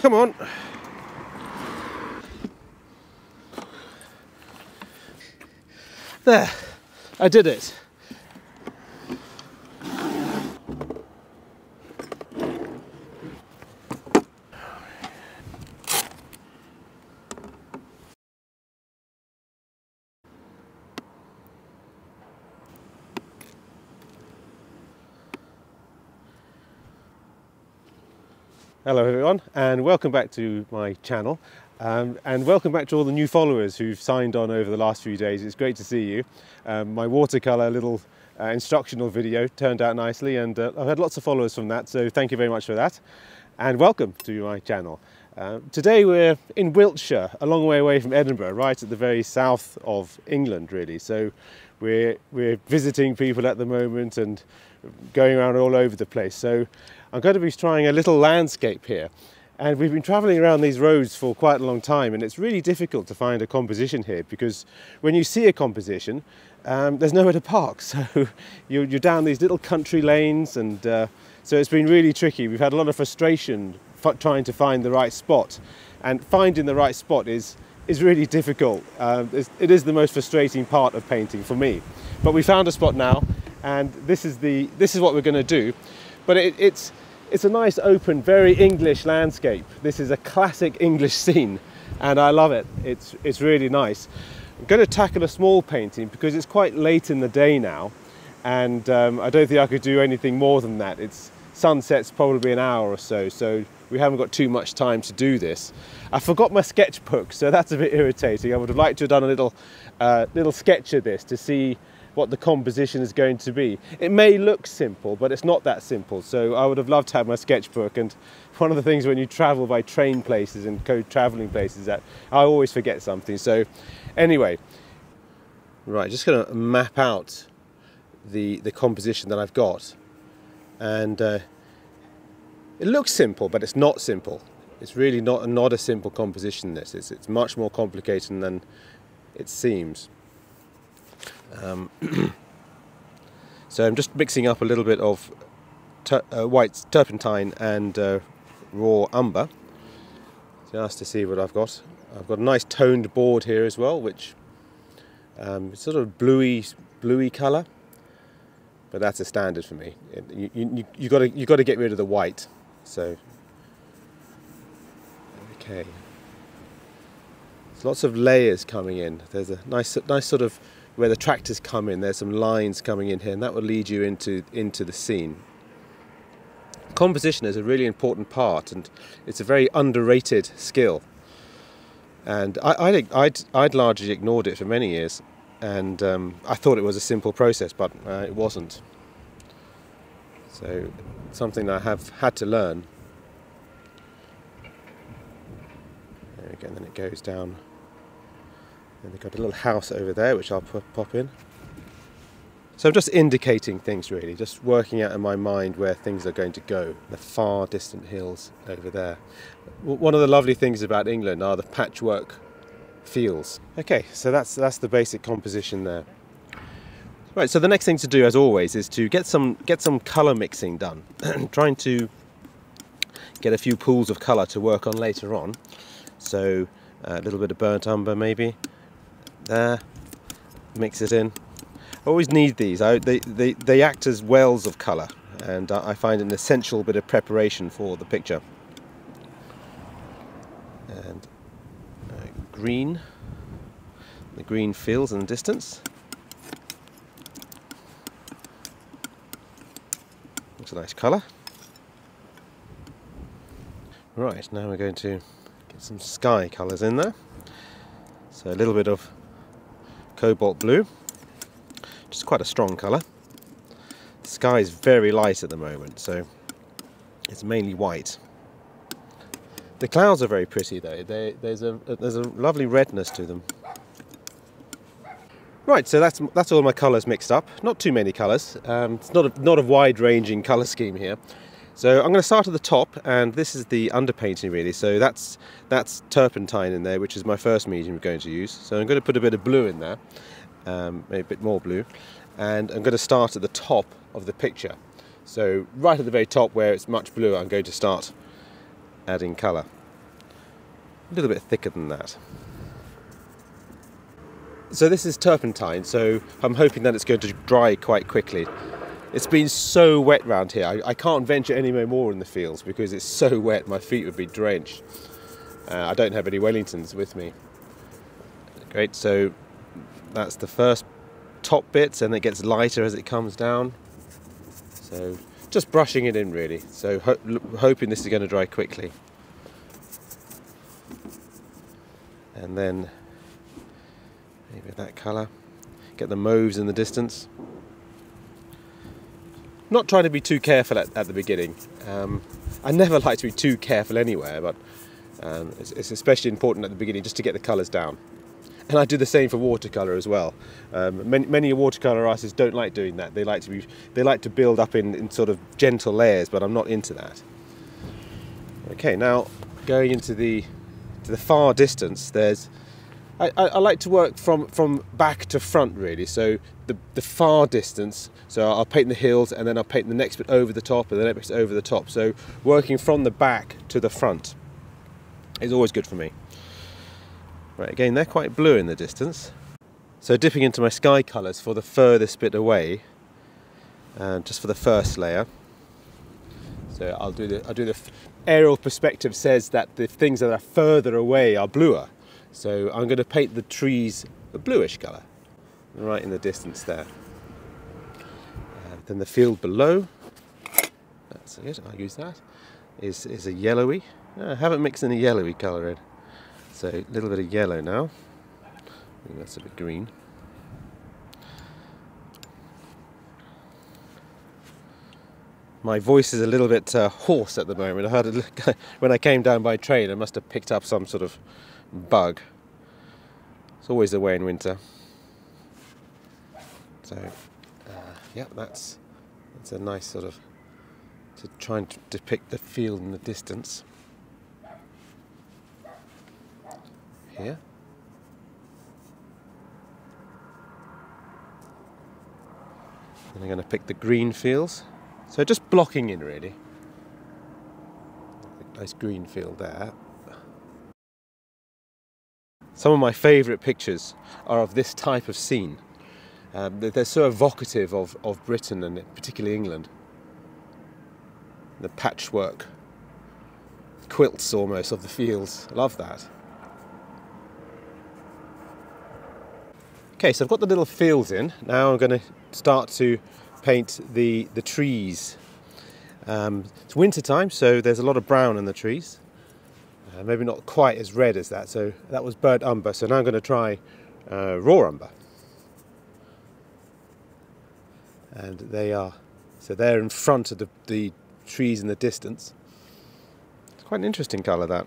Come on. There, I did it. And welcome back to my channel um, and welcome back to all the new followers who've signed on over the last few days. It's great to see you. Um, my watercolour little uh, instructional video turned out nicely and uh, I've had lots of followers from that so thank you very much for that and welcome to my channel. Uh, today we're in Wiltshire, a long way away from Edinburgh, right at the very south of England really. So we're, we're visiting people at the moment and going around all over the place. So I'm going to be trying a little landscape here. And we've been traveling around these roads for quite a long time and it's really difficult to find a composition here because when you see a composition, um, there's nowhere to park. So you're, you're, down these little country lanes and uh, so it's been really tricky. We've had a lot of frustration trying to find the right spot and finding the right spot is, is really difficult. Um, it is the most frustrating part of painting for me. But we found a spot now and this is, the, this is what we're going to do. But it, it's, it's a nice open, very English landscape. This is a classic English scene and I love it. It's, it's really nice. I'm going to tackle a small painting because it's quite late in the day now and um, I don't think I could do anything more than that. It's sunset's probably an hour or so, so we haven't got too much time to do this. I forgot my sketchbook, so that's a bit irritating. I would have liked to have done a little, uh, little sketch of this to see what the composition is going to be. It may look simple, but it's not that simple. So I would have loved to have my sketchbook. And one of the things when you travel by train places and go traveling places that I always forget something. So anyway, right, just going to map out the, the composition that I've got. And uh, it looks simple, but it's not simple. It's really not, not a simple composition, this. It's, it's much more complicated than it seems. Um, so I'm just mixing up a little bit of uh, white turpentine and uh, raw umber just to see what I've got. I've got a nice toned board here as well which um, sort of bluey bluey colour but that's a standard for me. You, you, you gotta you gotta get rid of the white so okay there's lots of layers coming in there's a nice nice sort of where the tractors come in, there's some lines coming in here, and that will lead you into, into the scene. Composition is a really important part, and it's a very underrated skill. And I, I'd, I'd, I'd largely ignored it for many years, and um, I thought it was a simple process, but uh, it wasn't. So, something I have had to learn. There we go, then it goes down and they've got a little house over there which I'll pop in. So I'm just indicating things really, just working out in my mind where things are going to go, the far distant hills over there. One of the lovely things about England are the patchwork fields. Okay, so that's, that's the basic composition there. Right, so the next thing to do as always is to get some, get some colour mixing done. trying to get a few pools of colour to work on later on. So a little bit of burnt umber maybe, there, mix it in. I always need these, I, they, they, they act as wells of colour and I find an essential bit of preparation for the picture. And uh, green, the green fields in the distance. Looks a nice colour. Right, now we're going to get some sky colours in there. So a little bit of cobalt blue, which is quite a strong colour. The sky is very light at the moment, so it's mainly white. The clouds are very pretty though, they, there's, a, there's a lovely redness to them. Right, so that's that's all my colours mixed up. Not too many colours. Um, it's not a, not a wide-ranging colour scheme here. So I'm going to start at the top, and this is the underpainting really. So that's that's turpentine in there, which is my first medium I'm going to use. So I'm going to put a bit of blue in there, um, a bit more blue, and I'm going to start at the top of the picture. So right at the very top where it's much bluer, I'm going to start adding colour. A little bit thicker than that. So this is turpentine, so I'm hoping that it's going to dry quite quickly. It's been so wet round here, I, I can't venture any more in the fields because it's so wet, my feet would be drenched. Uh, I don't have any Wellingtons with me. Great, so that's the first top bits and it gets lighter as it comes down. So just brushing it in really. So ho hoping this is going to dry quickly. And then maybe that colour. Get the mauves in the distance. Not trying to be too careful at, at the beginning. Um, I never like to be too careful anywhere, but um, it's, it's especially important at the beginning just to get the colours down and I do the same for watercolor as well. Um, many, many watercolor artists don't like doing that. They like to be, they like to build up in, in sort of gentle layers, but I'm not into that. Okay, now going into the to the far distance, there's I, I, I, like to work from from back to front really. So the the far distance. So I'll paint the hills and then I'll paint the next bit over the top and the next bit over the top. So working from the back to the front is always good for me. Right, again, they're quite blue in the distance. So dipping into my sky colours for the furthest bit away, and just for the first layer. So I'll do the, I'll do the aerial perspective says that the things that are further away are bluer. So I'm going to paint the trees a bluish colour, right in the distance there. And then the field below, that's it, I'll use that, is, is a yellowy. I haven't mixed any yellowy colour in. So a little bit of yellow now. I think that's a bit green. My voice is a little bit uh, hoarse at the moment. I heard it when I came down by train. I must have picked up some sort of bug. It's always the way in winter. So, uh, yeah, that's that's a nice sort of to try and depict the field in the distance. here. And I'm going to pick the green fields. So just blocking in really. Nice green field there. Some of my favourite pictures are of this type of scene. Um, they're so evocative of, of Britain and particularly England. The patchwork quilts almost of the fields. Love that. Okay, so I've got the little fields in. Now I'm going to start to paint the, the trees. Um, it's winter time, so there's a lot of brown in the trees. Uh, maybe not quite as red as that. So that was burnt umber. So now I'm going to try uh, raw umber. And they are, so they're in front of the, the trees in the distance. It's quite an interesting colour that.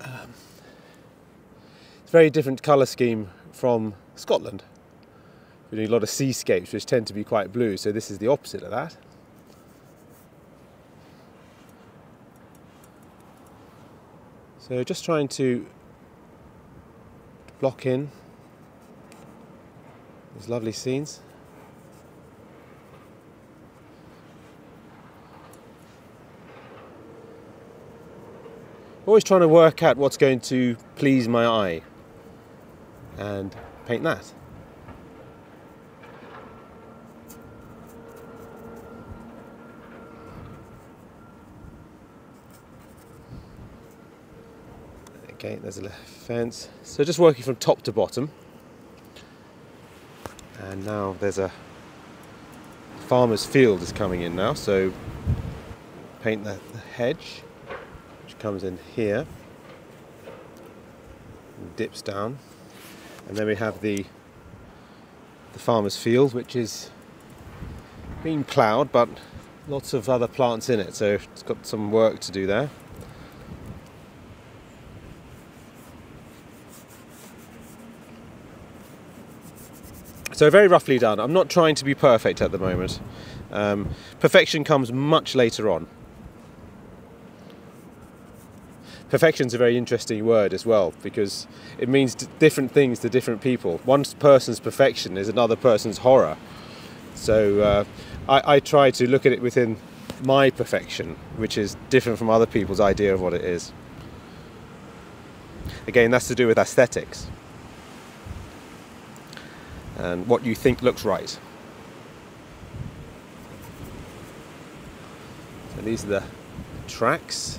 Um, very different colour scheme from Scotland. We need a lot of seascapes which tend to be quite blue, so this is the opposite of that. So just trying to block in these lovely scenes. Always trying to work out what's going to please my eye and paint that. Okay, there's a fence. So just working from top to bottom. And now there's a farmer's field is coming in now, so paint the, the hedge, which comes in here, dips down and then we have the the farmer's field which is being ploughed but lots of other plants in it so it's got some work to do there so very roughly done I'm not trying to be perfect at the moment um, perfection comes much later on perfection is a very interesting word as well because it means different things to different people. One person's perfection is another person's horror. So uh, I, I, try to look at it within my perfection, which is different from other people's idea of what it is. Again, that's to do with aesthetics and what you think looks right. So these are the tracks.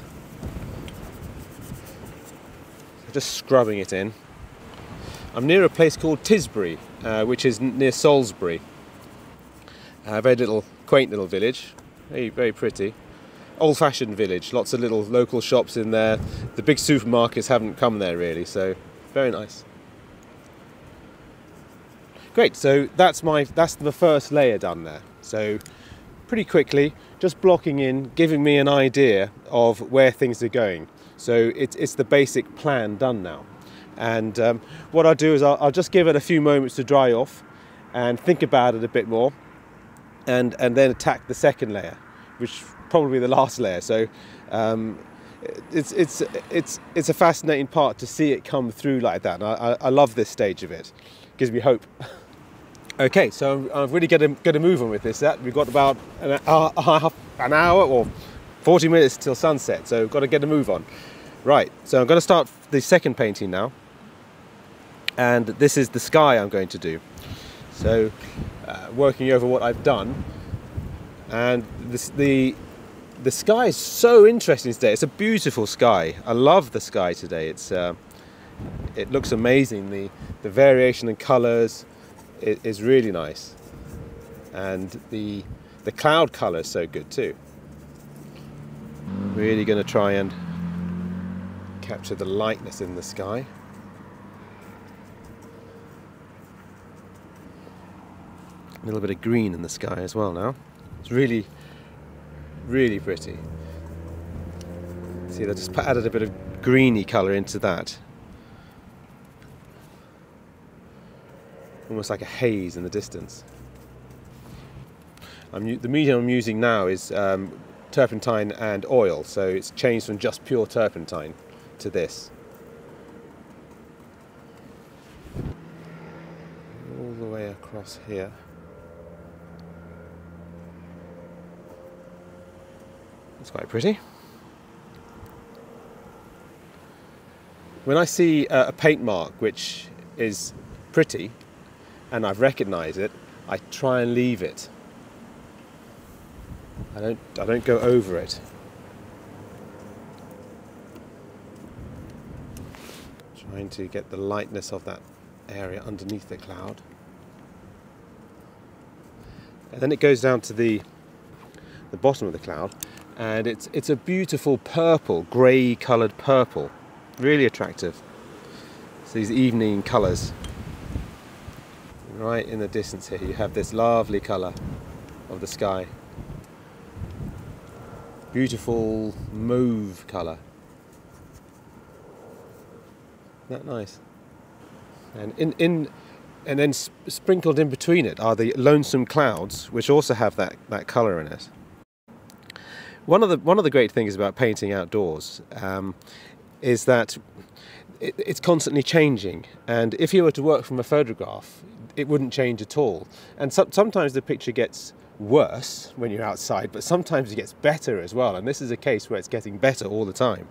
Just scrubbing it in. I'm near a place called Tisbury, uh, which is near Salisbury. A very little, quaint little village, very, very pretty. Old-fashioned village, lots of little local shops in there. The big supermarkets haven't come there really, so very nice. Great, so that's my that's the first layer done there. So pretty quickly, just blocking in, giving me an idea of where things are going. So it's, it's the basic plan done now. And um, what I'll do is I'll, I'll just give it a few moments to dry off and think about it a bit more and, and then attack the second layer, which probably the last layer. So um, it's, it's, it's, it's a fascinating part to see it come through like that. And I, I love this stage of it. it gives me hope. okay, so I'm, really going to move on with this. That We've got about an hour, an hour or 40 minutes till sunset, so we've got to get a move on. Right, so I'm going to start the second painting now. And this is the sky I'm going to do. So, uh, working over what I've done. And this, the, the sky is so interesting today. It's a beautiful sky. I love the sky today. It's, uh, it looks amazing. The, the variation in colours is really nice. And the, the cloud colour is so good too. Really going to try and capture the lightness in the sky. A little bit of green in the sky as well now. It's really, really pretty. See, I just added a bit of greeny colour into that. Almost like a haze in the distance. I'm, the medium I'm using now is um, turpentine and oil, so it's changed from just pure turpentine to this. All the way across here. It's quite pretty. When I see a paint mark which is pretty and I've recognised it, I try and leave it I don't, I don't go over it. Trying to get the lightness of that area underneath the cloud. And then it goes down to the, the bottom of the cloud and it's, it's a beautiful purple, grey coloured purple. Really attractive. So these evening colours. Right in the distance here you have this lovely colour of the sky beautiful mauve colour. Isn't that nice? And in, in and then sprinkled in between it are the lonesome clouds, which also have that, that colour in it. One of the one of the great things about painting outdoors um, is that it, it's constantly changing, and if you were to work from a photograph, it wouldn't change at all. And so, sometimes the picture gets worse when you're outside, but sometimes it gets better as well. And this is a case where it's getting better all the time.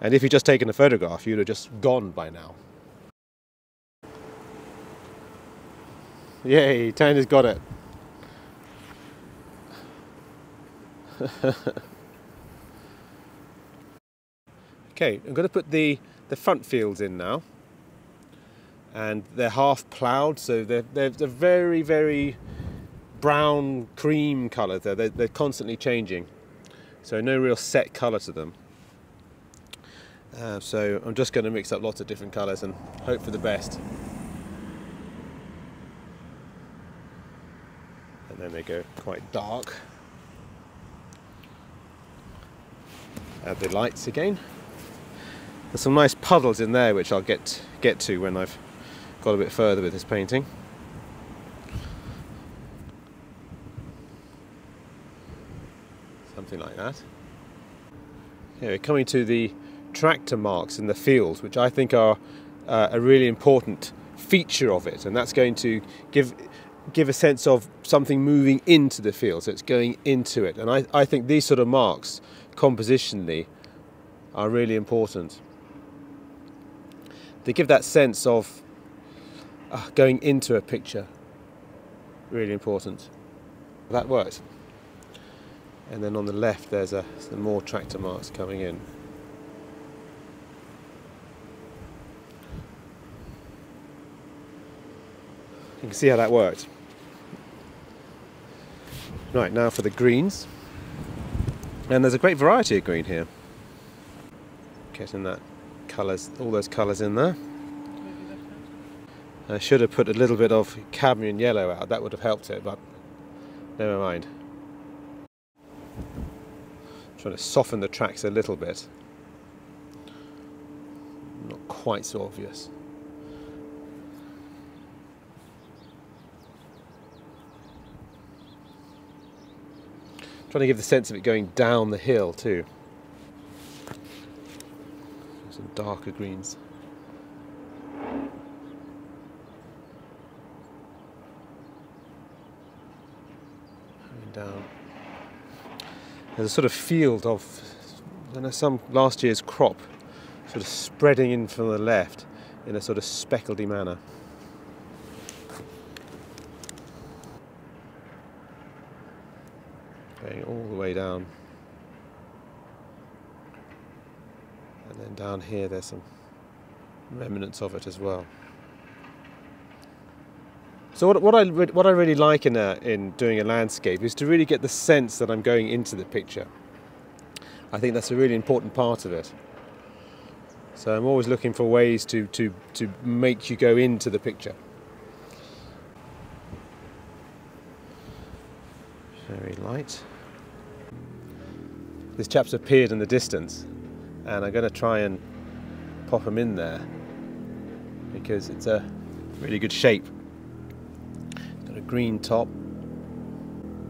And if you'd just taken a photograph, you'd have just gone by now. Yay, Tanya's got it. okay, I'm going to put the, the front fields in now. And they're half ploughed, so they're, they're, they're very, very brown cream colour there. They're, they're constantly changing. So no real set colour to them. Uh, so I'm just going to mix up lots of different colours and hope for the best. And then they go quite dark. Add the lights again. There's some nice puddles in there which I'll get get to when I've got a bit further with this painting. something like that. Here, coming to the tractor marks in the fields, which I think are uh, a really important feature of it, and that's going to give give a sense of something moving into the field, so it's going into it. And I, I think these sort of marks, compositionally, are really important. They give that sense of uh, going into a picture, really important. That works. And then on the left, there's a, some more tractor marks coming in. You can see how that worked. Right, now for the greens. And there's a great variety of green here. Getting that colours, all those colours in there. I should have put a little bit of cadmium yellow out, that would have helped it, but never mind. Trying to soften the tracks a little bit. Not quite so obvious. Trying to give the sense of it going down the hill too. Some darker greens. Going down. There's a sort of field of know some last year's crop sort of spreading in from the left in a sort of speckledy manner. going all the way down. And then down here there's some remnants of it as well. So what, what I what I really like in a, in doing a landscape is to really get the sense that I'm going into the picture. I think that's a really important part of it. So I'm always looking for ways to to to make you go into the picture. Very light. This chap's appeared in the distance, and I'm going to try and pop him in there because it's a really good shape. Got a green top.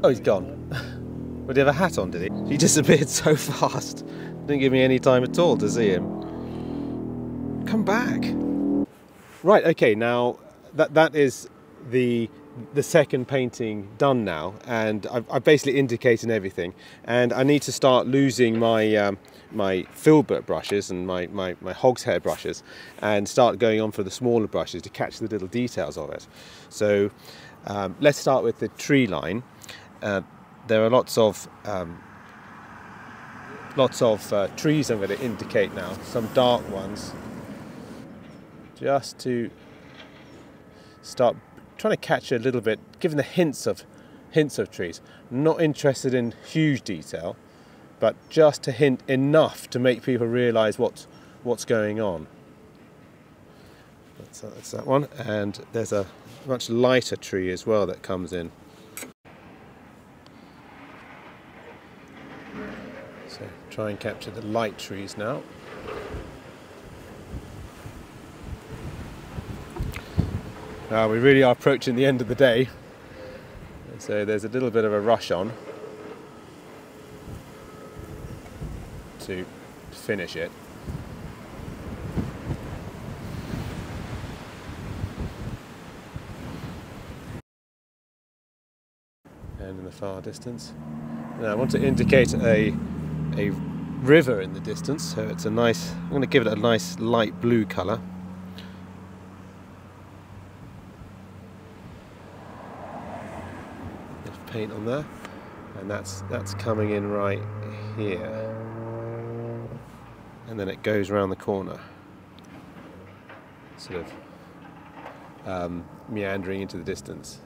Oh, he's gone. But he have a hat on, did he? He disappeared so fast. Didn't give me any time at all to see him. Come back. Right, okay, now that that is the the second painting done now and I've, I've, basically indicated everything and I need to start losing my um, my filbert brushes and my, my, my hog's hair brushes and start going on for the smaller brushes to catch the little details of it. So um, let's start with the tree line. Uh, there are lots of um, lots of uh, trees I'm going to indicate now, some dark ones, just to start trying to catch a little bit, giving the hints of hints of trees. Not interested in huge detail, but just to hint enough to make people realise what's what's going on. That's, that's that one, and there's a much lighter tree as well that comes in. So try and capture the light trees now. Uh, we really are approaching the end of the day, so there's a little bit of a rush on to finish it. And in the far distance. Now I want to indicate a, a river in the distance, so it's a nice, I'm going to give it a nice light blue colour. paint on there and that's that's coming in right here and then it goes around the corner sort of um, meandering into the distance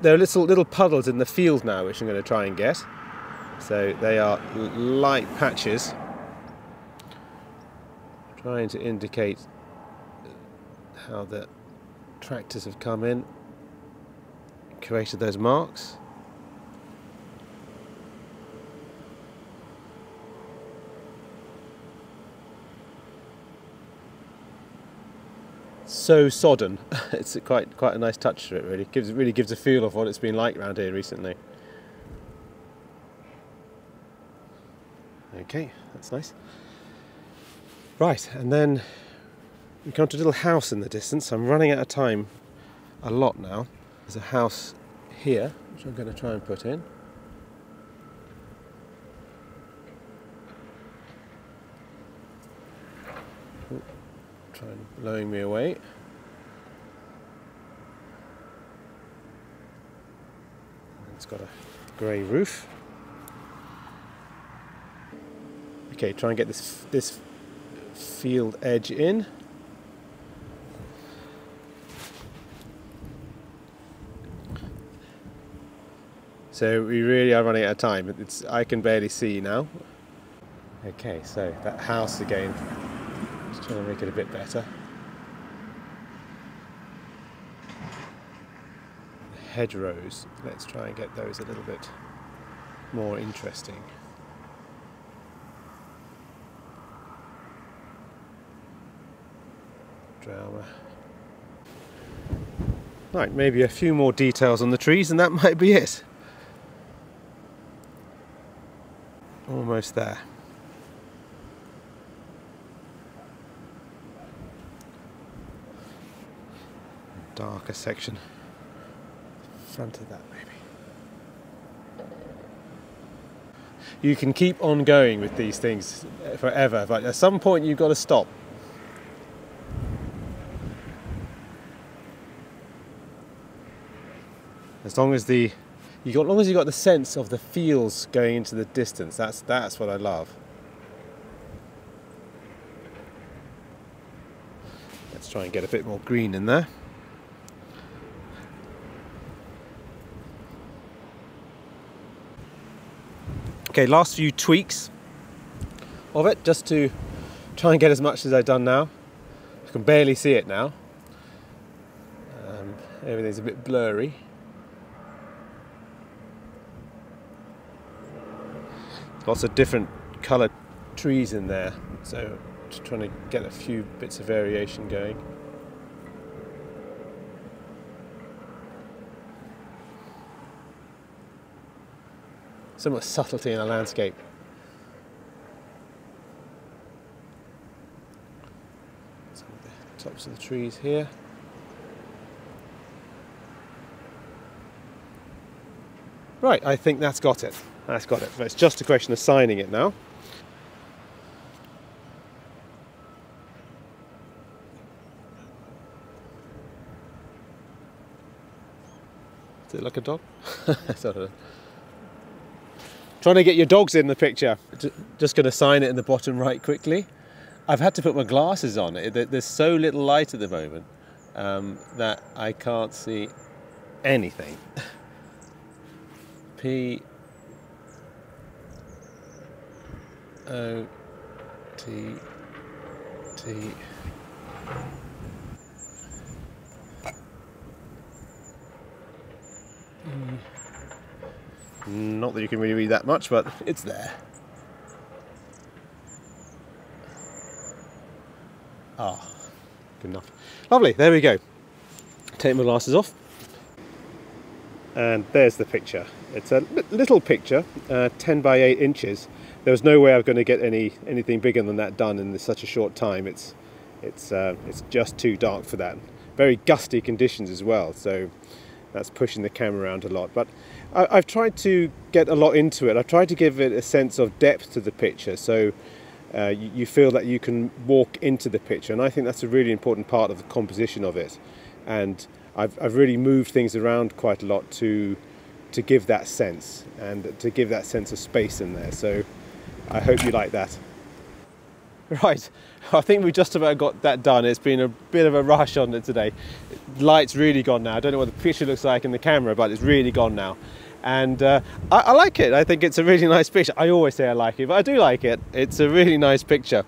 there are little little puddles in the field now which I'm going to try and get. So they are light patches. Trying to indicate how the tractors have come in, created those marks. So sodden. it's quite quite a nice touch to it. Really gives really gives a feel of what it's been like around here recently. Okay, that's nice. Right, and then we come to a little house in the distance. I'm running out of time a lot now. There's a house here, which I'm going to try and put in. Try and blowing me away. It's got a grey roof. Okay, try and get this this field edge in. So we really are running out of time. It's I can barely see now. Okay, so that house again. To make it a bit better. hedgerows. Let's try and get those a little bit more interesting. Drama. Right, maybe a few more details on the trees and that might be it. Almost there. Darker section front of that maybe. You can keep on going with these things forever, but at some point you've got to stop. As long as the you got, as long as you got the sense of the feels going into the distance, that's that's what I love. Let's try and get a bit more green in there. Okay, last few tweaks of it just to try and get as much as I've done now. I can barely see it now. Um, everything's a bit blurry. Lots of different coloured trees in there, so just trying to get a few bits of variation going. So much subtlety in a landscape. Some of the tops of the trees here. Right, I think that's got it. That's got it. it's just a question of signing it now. Does it look like a dog? Trying to get your dogs in the picture. Just going to sign it in the bottom right quickly. I've had to put my glasses on. There's so little light at the moment um, that I can't see anything. P O T T E not that you can really read that much, but it's there. Ah, good enough. Lovely, there we go. Take my glasses off. And there's the picture. It's a little picture, uh, 10 by 8 inches. There was no way I was going to get any anything bigger than that done in such a short time. It's it's uh, it's just too dark for that. Very gusty conditions as well, so that's pushing the camera around a lot. But I, have tried to get a lot into it. I've tried to give it a sense of depth to the picture, so uh, you, you, feel that you can walk into the picture, and I think that's a really important part of the composition of it. And I've, I've really moved things around quite a lot to to give that sense and to give that sense of space in there. So I hope you like that. Right, I think we've just about got that done. It's been a bit of a rush on it today. Light's really gone now. I don't know what the picture looks like in the camera, but it's really gone now and uh, I, I, like it. I think it's a really nice picture. I always say I like it, but I do like it. It's a really nice picture,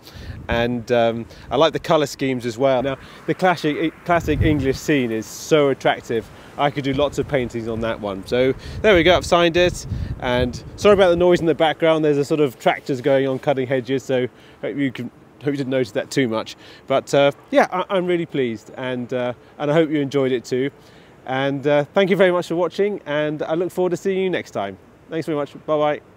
and um, I like the colour schemes as well. Now, the classic classic English scene is so attractive. I could do lots of paintings on that one. So there we go. I've signed it, and sorry about the noise in the background. There's a sort of tractors going on cutting hedges, so hope you can. Hope you didn't notice that too much, but uh, yeah, I, am really pleased, and uh, and I hope you enjoyed it too. And uh, thank you very much for watching, and I look forward to seeing you next time. Thanks very much. Bye bye.